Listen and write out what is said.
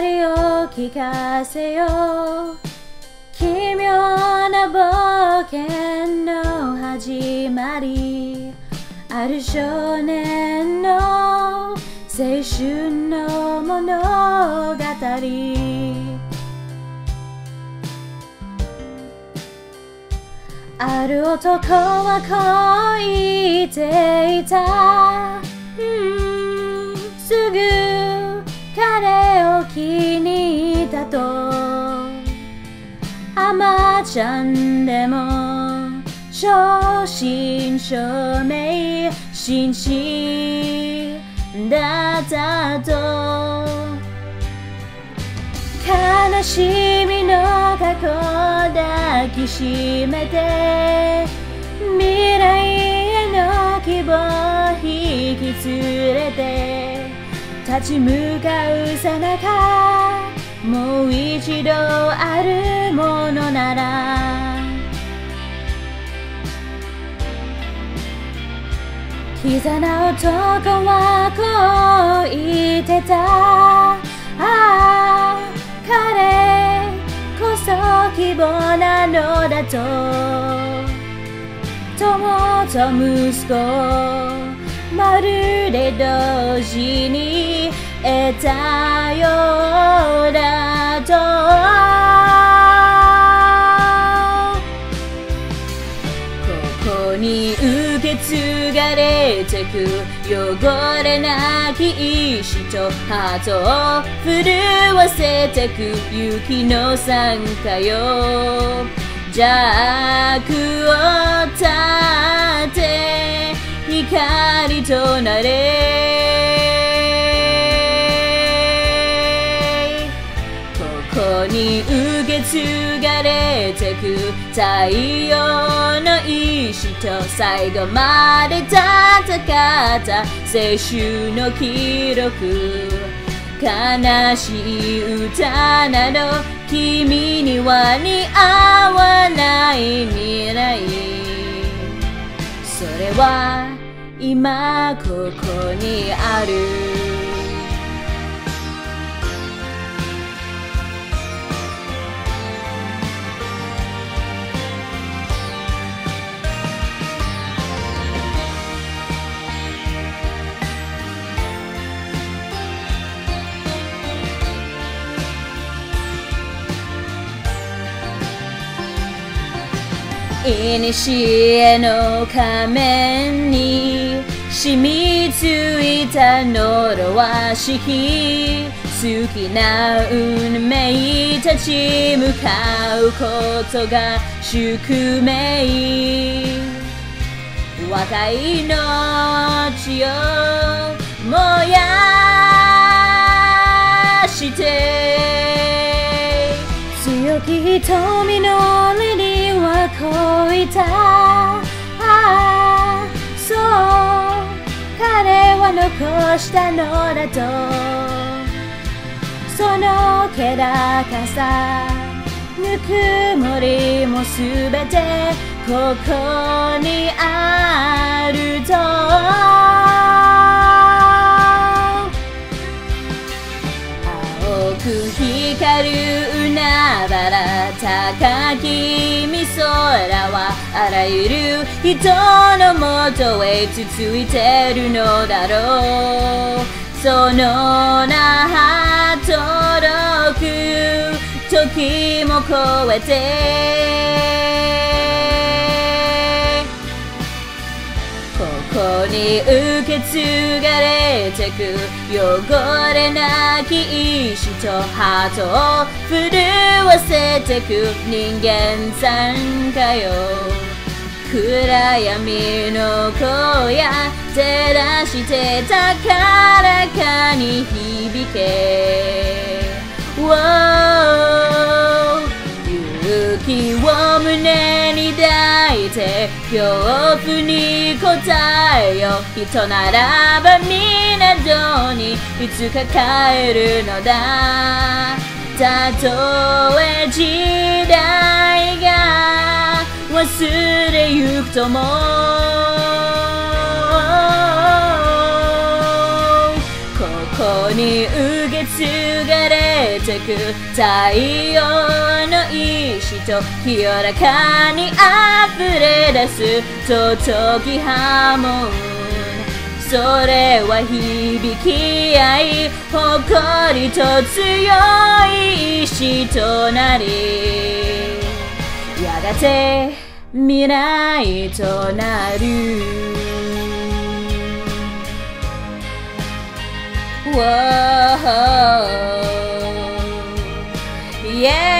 りを聞かせよう奇妙な冒険の始まり。ある少年の青春の物語。ある男はこう言っていた、気に入ったと浜ちゃんでも正真正銘紳士だったと。悲しみの過去抱きしめて未来への希望引き連れて立ち向かうさなかもう一度あるものなら。キザな男はこう言ってた。ああ彼こそ希望なのだと。友と息子。まるで同時に得たようだとここに受け継がれてく汚れなき意志とハートを震わせてく雪の参加よ。邪悪を立て光となれ。ここに受け継がれてく太陽の意志と最後まで戦った青春の記録悲しい歌など君には似合わない未来。それは今ここにある。いにしえの仮面に染みついた呪わしき好きな運命立ち向かうことが宿命。若い命を燃やして強き瞳のはこう言ったああそう彼は残したのだと。その気高さぬくもりもすべてここにああらゆる人のもとへ続いてるのだろう。その名は届く時も超えて。ここに受け継がれてく。汚れなき意志とハートを震わせてく人間さんかよ。暗闇の荒野照らして高らかに響け。恐怖に応えよ。人ならば港にいつか帰るのだ。たとえ時代が忘れゆくとも。ここに受け継がれてく太陽の意志と清らかに溢れ出す注き波紋それは響き合い誇りと強い意志となりやがて未来となる。Whoa, yeah.